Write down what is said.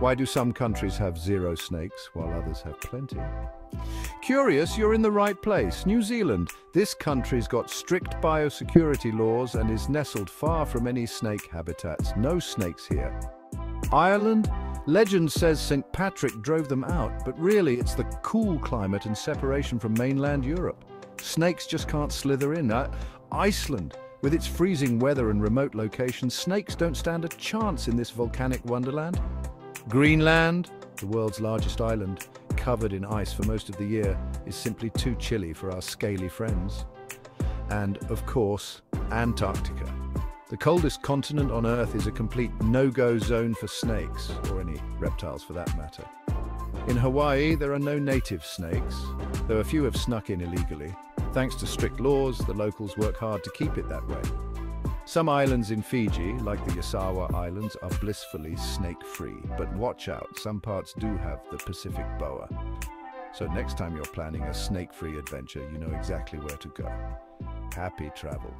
Why do some countries have zero snakes while others have plenty? Curious, you're in the right place. New Zealand. This country's got strict biosecurity laws and is nestled far from any snake habitats. No snakes here. Ireland? Legend says St. Patrick drove them out, but really it's the cool climate and separation from mainland Europe. Snakes just can't slither in. Uh, Iceland? With its freezing weather and remote locations, snakes don't stand a chance in this volcanic wonderland. Greenland, the world's largest island, covered in ice for most of the year, is simply too chilly for our scaly friends. And, of course, Antarctica. The coldest continent on Earth is a complete no-go zone for snakes, or any reptiles for that matter. In Hawaii, there are no native snakes, though a few have snuck in illegally. Thanks to strict laws, the locals work hard to keep it that way. Some islands in Fiji, like the Yasawa Islands, are blissfully snake-free, but watch out, some parts do have the Pacific boa. So next time you're planning a snake-free adventure, you know exactly where to go. Happy travels.